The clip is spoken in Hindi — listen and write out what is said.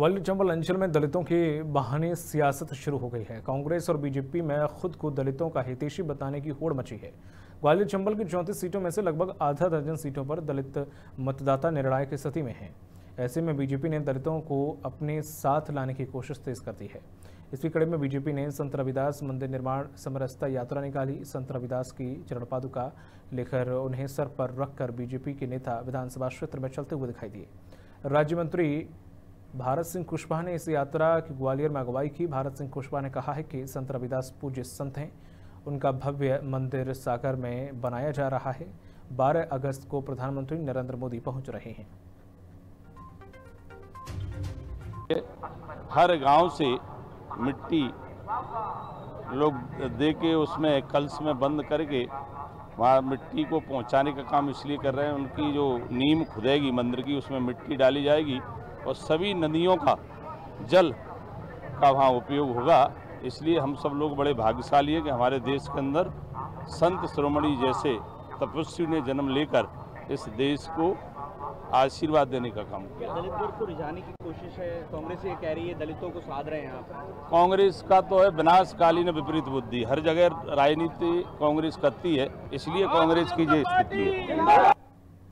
ग्वालियर चंबल अंचल में दलितों के बहाने सियासत शुरू हो गई है। कांग्रेस और बीजेपी में खुद को दलितों का हितेशी बताने की होड़ मची है। ग्वालियर चंबल की चौंतीस सीटों में से लगभग आधा दर्जन सीटों पर दलित मतदाता निर्णायक स्थिति में हैं। ऐसे में बीजेपी ने दलितों को अपने साथ लाने की कोशिश तेज कर दी है। इसी कड़ी में बीजेपी ने संत रविदास मंदिर निर्माण समरसता यात्रा निकाली। संत रविदास की चरण पादुका लेकर उन्हें सर पर रखकर बीजेपी के नेता विधानसभा क्षेत्र में चलते हुए दिखाई दिए। राज्य मंत्री भारत सिंह कुशवाहा ने इस यात्रा की ग्वालियर में अगुवाई की। भारत सिंह कुशवाहा ने कहा है कि संत रविदास पूज्य संत हैं। उनका भव्य मंदिर सागर में बनाया जा रहा है। 12 अगस्त को प्रधानमंत्री नरेंद्र मोदी पहुँच रहे हैं। हर गाँव से मिट्टी लोग दे के उसमें कल्स में बंद करके वहाँ मिट्टी को पहुँचाने का काम इसलिए कर रहे हैं। उनकी जो नीम खुदेगी मंदिर की, उसमें मिट्टी डाली जाएगी। और सभी नदियों का जल का वहाँ उपयोग होगा। इसलिए हम सब लोग बड़े भाग्यशाली हैं कि हमारे देश के अंदर संत श्रोमणी जैसे तपस्वी ने जन्म लेकर इस देश को आशीर्वाद देने का काम किया। दलित को रिझाने की कोशिश है कांग्रेस ये कह रही है दलितों को साध रहे हैं आप। कांग्रेस का तो है विनाशकालीन विपरीत बुद्धि। हर जगह राजनीति कांग्रेस करती है इसलिए कांग्रेस की ये स्थिति है।